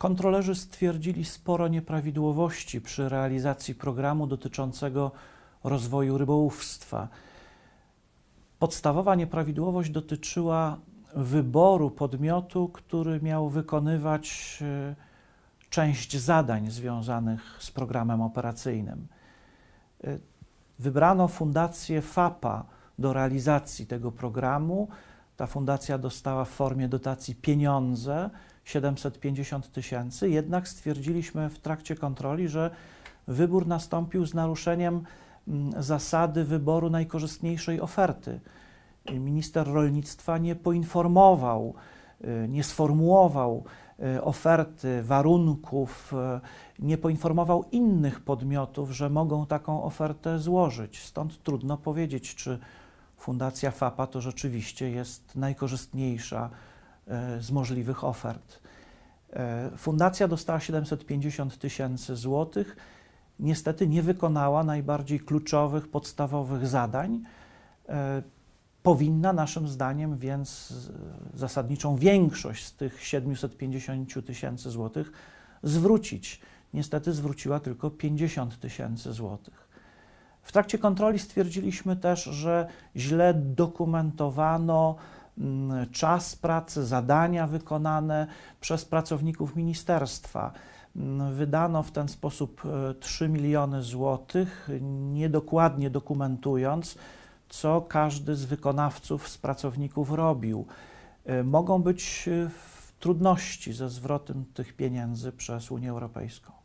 Kontrolerzy stwierdzili sporo nieprawidłowości przy realizacji programu dotyczącego rozwoju rybołówstwa. Podstawowa nieprawidłowość dotyczyła wyboru podmiotu, który miał wykonywać e, część zadań związanych z programem operacyjnym. E, wybrano fundację FAPA do realizacji tego programu. Ta fundacja dostała w formie dotacji pieniądze 750 tysięcy, jednak stwierdziliśmy w trakcie kontroli, że wybór nastąpił z naruszeniem mm, zasady wyboru najkorzystniejszej oferty. Minister rolnictwa nie poinformował, y, nie sformułował y, oferty, warunków, y, nie poinformował innych podmiotów, że mogą taką ofertę złożyć. Stąd trudno powiedzieć, czy Fundacja FAPA to rzeczywiście jest najkorzystniejsza z możliwych ofert. Fundacja dostała 750 tysięcy złotych. Niestety nie wykonała najbardziej kluczowych, podstawowych zadań powinna naszym zdaniem więc zasadniczą większość z tych 750 tysięcy złotych zwrócić. Niestety zwróciła tylko 50 tysięcy złotych. W trakcie kontroli stwierdziliśmy też, że źle dokumentowano mm, czas pracy, zadania wykonane przez pracowników ministerstwa. Mm, wydano w ten sposób 3 e, miliony złotych, niedokładnie dokumentując, co każdy z wykonawców, z pracowników robił. E, mogą być e, trudności ze zwrotem tych pieniędzy przez Unię Europejską.